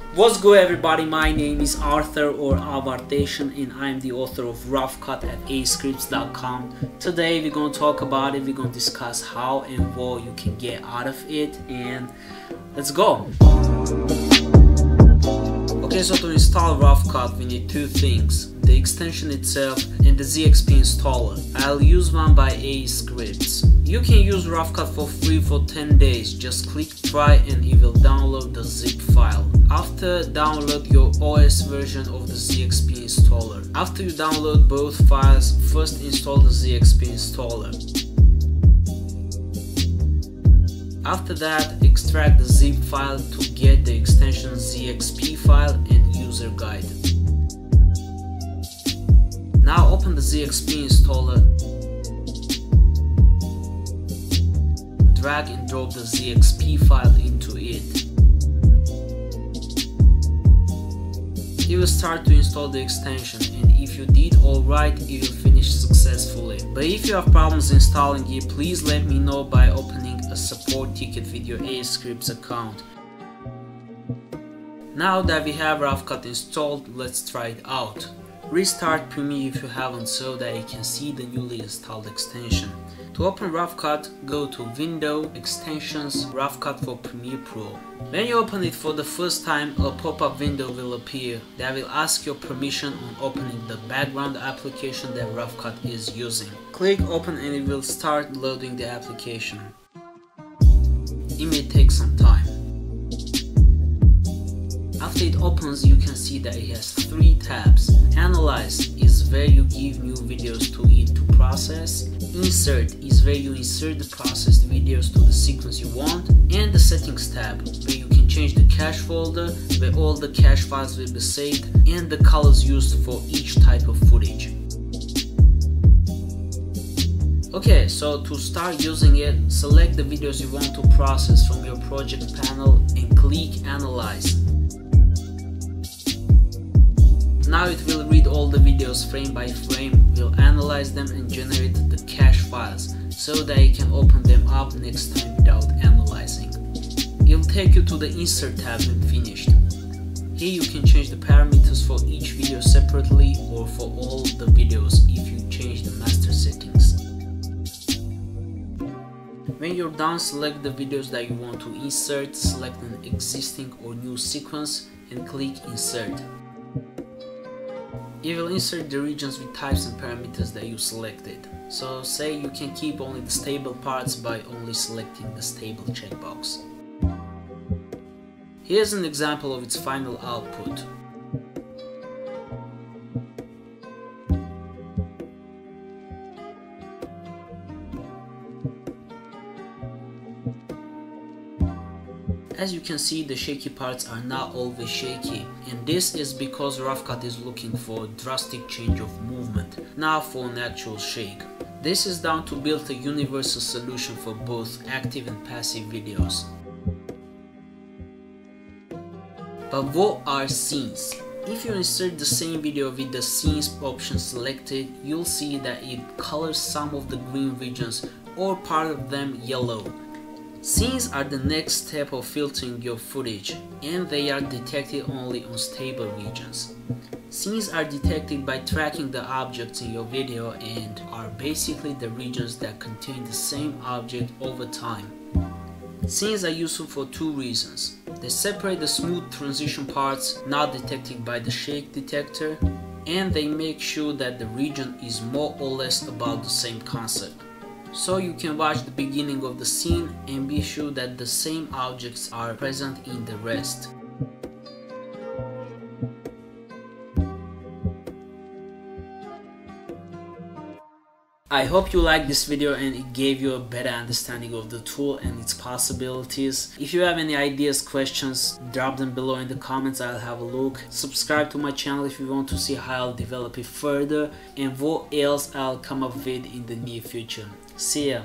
What's good everybody, my name is Arthur or Avartation and I'm the author of Rough Cut at aescripts.com. Today we're going to talk about it, we're going to discuss how and what you can get out of it and let's go. Okay, so to install Rough Cut we need two things, the extension itself and the ZXP installer. I'll use one by aescripts. You can use Rough Cut for free for 10 days, just click try and it will download the zip file. After download your OS version of the ZXP installer. After you download both files, first install the ZXP installer. After that, extract the zip file to get the extension ZXP file and user guide. ZXP installer, drag and drop the ZXP file into it. It will start to install the extension and if you did alright it will finish successfully. But if you have problems installing it, please let me know by opening a support ticket with your aescripts account. Now that we have RoughCut installed, let's try it out. Restart Premiere if you haven't so that you can see the newly installed extension. To open RoughCut, go to Window, Extensions, RoughCut for Premiere Pro. When you open it for the first time, a pop-up window will appear that will ask your permission on opening the background application that RoughCut is using. Click open and it will start loading the application. It may take some time. After it opens, you can see that it has three tabs. Analyze is where you give new videos to it to process. Insert is where you insert the processed videos to the sequence you want. And the settings tab, where you can change the cache folder, where all the cache files will be saved, and the colors used for each type of footage. Okay, so to start using it, select the videos you want to process from your project panel and click Analyze. Now it will read all the videos frame by frame, will analyze them and generate the cache files so that you can open them up next time without analyzing. It will take you to the insert tab when finished. Here you can change the parameters for each video separately or for all the videos if you change the master settings. When you're done, select the videos that you want to insert, select an existing or new sequence and click insert. It will insert the regions with types and parameters that you selected. So say you can keep only the stable parts by only selecting the stable checkbox. Here's an example of its final output. As you can see, the shaky parts are not always shaky, and this is because RoughCut is looking for drastic change of movement, not for an actual shake. This is down to build a universal solution for both active and passive videos. But what are scenes? If you insert the same video with the scenes option selected, you'll see that it colors some of the green regions or part of them yellow Scenes are the next step of filtering your footage and they are detected only on stable regions. Scenes are detected by tracking the objects in your video and are basically the regions that contain the same object over time. Scenes are useful for two reasons. They separate the smooth transition parts not detected by the shake detector and they make sure that the region is more or less about the same concept so you can watch the beginning of the scene and be sure that the same objects are present in the rest. I hope you liked this video and it gave you a better understanding of the tool and its possibilities. If you have any ideas, questions, drop them below in the comments, I'll have a look. Subscribe to my channel if you want to see how I'll develop it further and what else I'll come up with in the near future. See ya!